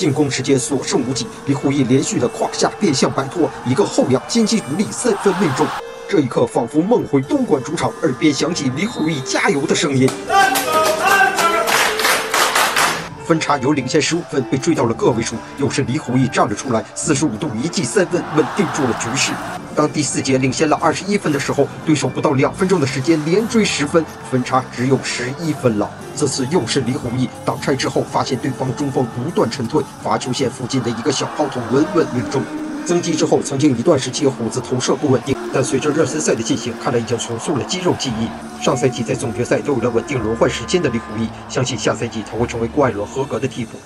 进攻时间所剩无几，李虎义连续的胯下变向摆脱，一个后仰金鸡独立三分命中。这一刻仿佛梦回东莞主场，耳边响起李虎义加油的声音。分差由领先十五分被追到了个位数，又是李虎义站了出来，四十五度一记三分稳定住了局势。当第四节领先了二十一分的时候，对手不到两分钟的时间连追十分，分差只有十一分了。这次又是李虎毅挡拆之后，发现对方中锋不断沉退，罚球线附近的一个小抛投稳稳命中。增肌之后，曾经一段时期虎子投射不稳定，但随着热身赛的进行，看来已经重塑了肌肉记忆。上赛季在总决赛都有了稳定轮换时间的李虎毅，相信下赛季他会成为郭艾伦合格的替补。